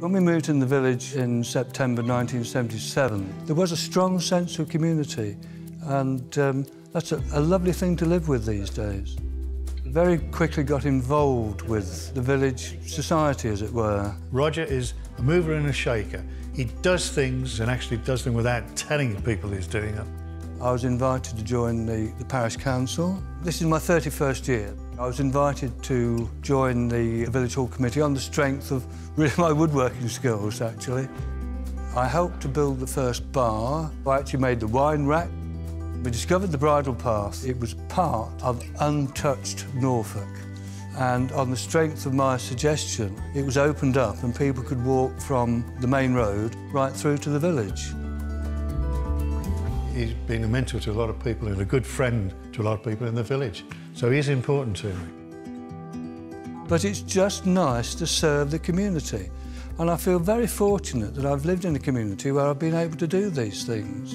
When we moved in the village in September 1977, there was a strong sense of community, and um, that's a, a lovely thing to live with these days. Very quickly got involved with the village society, as it were. Roger is a mover and a shaker. He does things and actually does them without telling people he's doing them. I was invited to join the, the parish council. This is my 31st year. I was invited to join the village hall committee on the strength of really my woodworking skills, actually. I helped to build the first bar. I actually made the wine rack. We discovered the bridle path. It was part of untouched Norfolk. And on the strength of my suggestion, it was opened up and people could walk from the main road right through to the village. He's been a mentor to a lot of people and a good friend to a lot of people in the village. So he's important to me. But it's just nice to serve the community. And I feel very fortunate that I've lived in a community where I've been able to do these things.